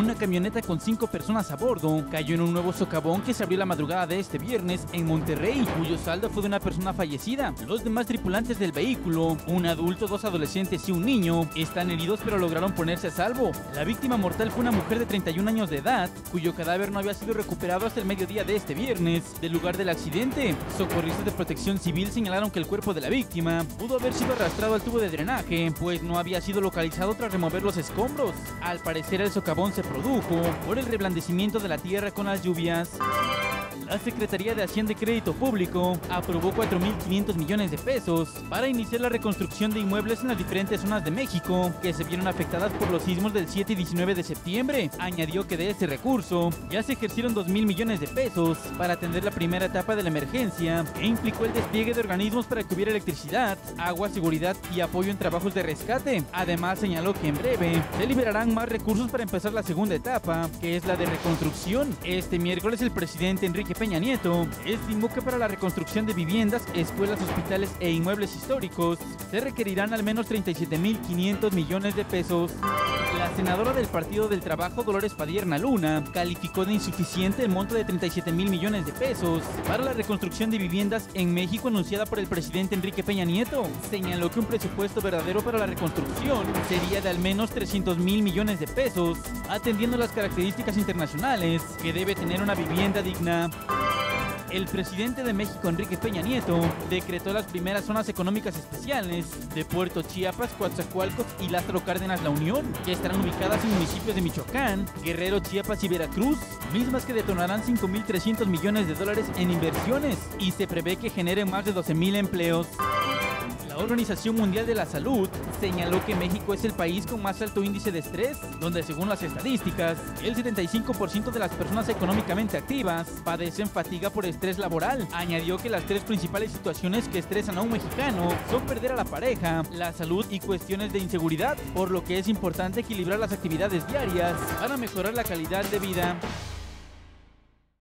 Una camioneta con cinco personas a bordo cayó en un nuevo socavón que se abrió la madrugada de este viernes en Monterrey, cuyo saldo fue de una persona fallecida. Los demás tripulantes del vehículo, un adulto, dos adolescentes y un niño, están heridos pero lograron ponerse a salvo. La víctima mortal fue una mujer de 31 años de edad, cuyo cadáver no había sido recuperado hasta el mediodía de este viernes del lugar del accidente. Socorristas de protección civil señalaron que el cuerpo de la víctima pudo haber sido arrastrado al tubo de drenaje, pues no había sido localizado tras remover los escombros. Al parecer el socavón se produjo por el reblandecimiento de la tierra con las lluvias. La Secretaría de Hacienda y Crédito Público aprobó 4.500 millones de pesos para iniciar la reconstrucción de inmuebles en las diferentes zonas de México que se vieron afectadas por los sismos del 7 y 19 de septiembre. Añadió que de este recurso ya se ejercieron 2.000 millones de pesos para atender la primera etapa de la emergencia e implicó el despliegue de organismos para que hubiera electricidad, agua, seguridad y apoyo en trabajos de rescate. Además señaló que en breve se liberarán más recursos para empezar la segunda etapa, que es la de reconstrucción. Este miércoles el presidente Enrique Peña Nieto estimó que para la reconstrucción de viviendas, escuelas, hospitales e inmuebles históricos se requerirán al menos 37.500 millones de pesos. La senadora del Partido del Trabajo, Dolores Padierna Luna, calificó de insuficiente el monto de 37 mil millones de pesos para la reconstrucción de viviendas en México anunciada por el presidente Enrique Peña Nieto. Señaló que un presupuesto verdadero para la reconstrucción sería de al menos 300 mil millones de pesos, atendiendo las características internacionales que debe tener una vivienda digna el presidente de México, Enrique Peña Nieto, decretó las primeras zonas económicas especiales de Puerto Chiapas, Coatzacoalcos y Lázaro Cárdenas La Unión, que estarán ubicadas en municipios de Michoacán, Guerrero, Chiapas y Veracruz, mismas que detonarán 5.300 millones de dólares en inversiones y se prevé que generen más de 12.000 empleos. Organización Mundial de la Salud señaló que México es el país con más alto índice de estrés, donde según las estadísticas, el 75% de las personas económicamente activas padecen fatiga por estrés laboral. Añadió que las tres principales situaciones que estresan a un mexicano son perder a la pareja, la salud y cuestiones de inseguridad, por lo que es importante equilibrar las actividades diarias para mejorar la calidad de vida.